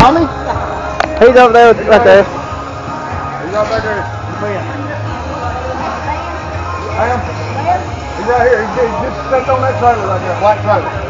Tommy? He's over there, right there. He's out back there. Ma'am? Um, he's right here. He's just stepped on that trailer right there, black trailer.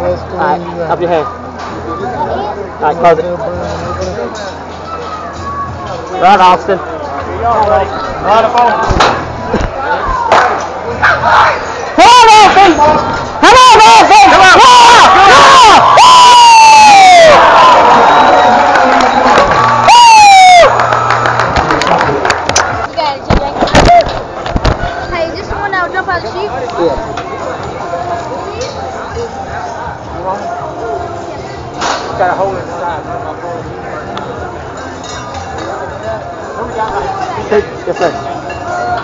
Alright. Up your hand. Alright, close it. Right, Austin. Right up on. Come on, Austin! Come on, Austin! Come on! Come You got it, JJ. Hey, is this the one that will jump out of the chute? Got a hole in the side. Yes, sir.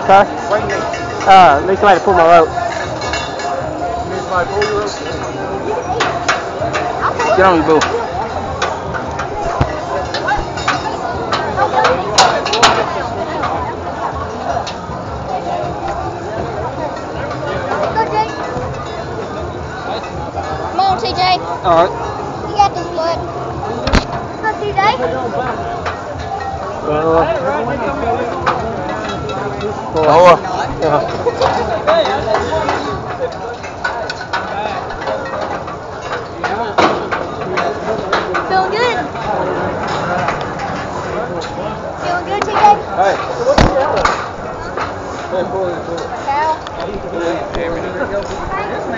Sorry? Uh, need somebody to pull my rope. Get on, you boo. Come on, TJ. Alright. You got this, bud. Go, TJ. Uh, Oh, yeah. Feeling good? Feeling good, TJ? Hey. Cow.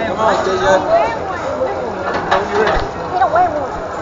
Come on, JJ.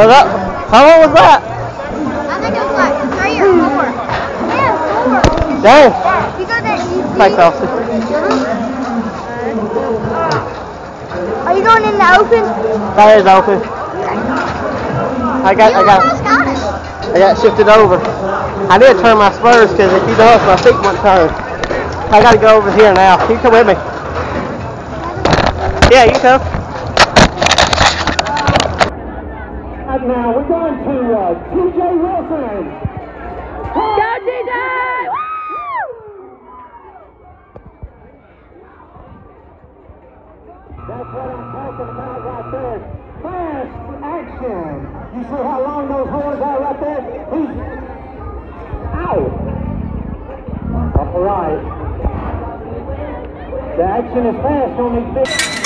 Oh, that, how long was that? I think it was like three or four. Yeah, four. Dang. You got that easy. Thanks, Austin. Uh-huh. Are you going in the open? That is open. I got, I got, got it. I got shifted over. I need to turn my spurs because if you don't, my feet won't turn. I got to go over here now. You come with me. Yeah, you come. And now we're going to uh, TJ Wilson. Go, TJ! That's what I'm talking about right there. Fast action. You see how long those horns are right there? He's Ow! All right. The action is fast on these big.